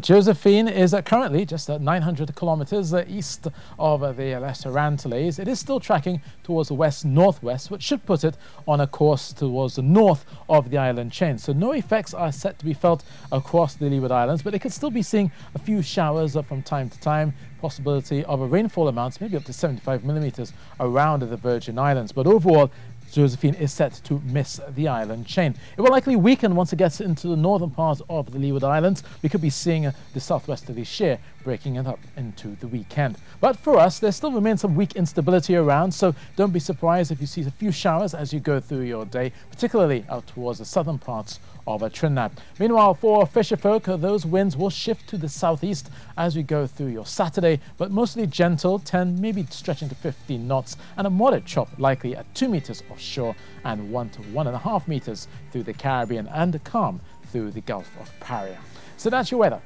Josephine is currently just 900 kilometers uh, east of uh, the Lesser Antilles. It is still tracking towards the west-northwest, which should put it on a course towards the north of the island chain. So no effects are set to be felt across the Leeward Islands, but they could still be seeing a few showers from time to time, possibility of a rainfall amounts, maybe up to 75 millimeters around the Virgin Islands. But overall, Josephine is set to miss the island chain. It will likely weaken once it gets into the northern part of the Leeward Islands. We could be seeing uh, the southwesterly shear breaking it up into the weekend. But for us, there still remains some weak instability around, so don't be surprised if you see a few showers as you go through your day, particularly out towards the southern parts of Trinidad. Meanwhile, for fisherfolk, uh, those winds will shift to the southeast as we go through your Saturday, but mostly gentle, 10, maybe stretching to 15 knots, and a moderate chop likely at 2 meters offshore and 1 to 1.5 meters through the Caribbean and calm through the Gulf of Paria. So that's your weather.